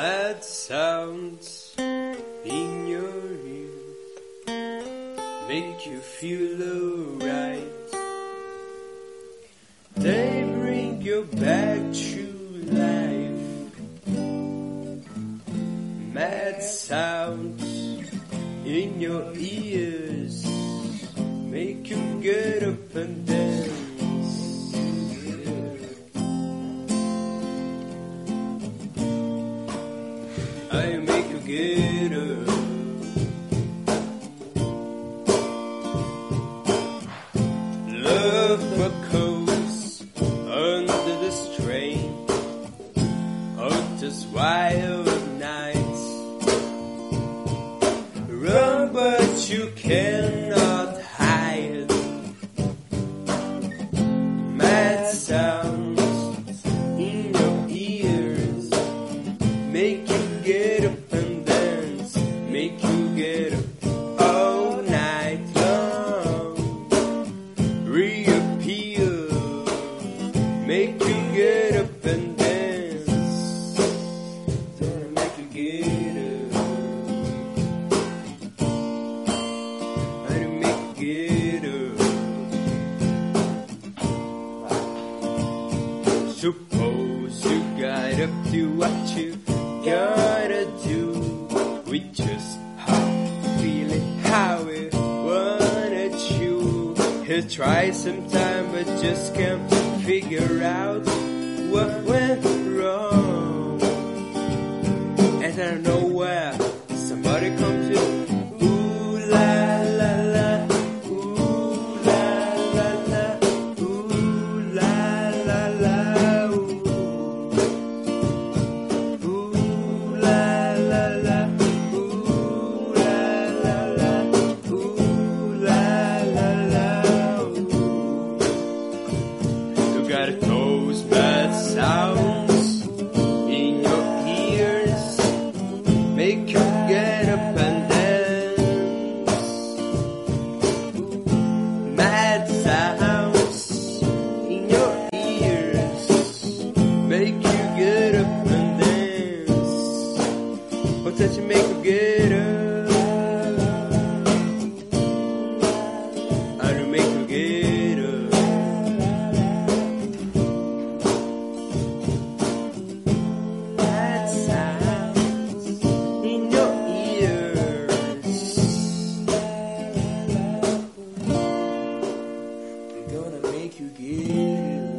Mad sounds in your ears make you feel alright. They bring you back to life. Mad sounds in your ears make you get up and dance. I make you get make you get up and dance, Gonna make you get up. To make you get up. Suppose you got up to what you gotta do. We just tried sometime but just can't figure out what went wrong. And out of nowhere, somebody comes in. Those bad sounds in your ears, make you get Gonna make you give.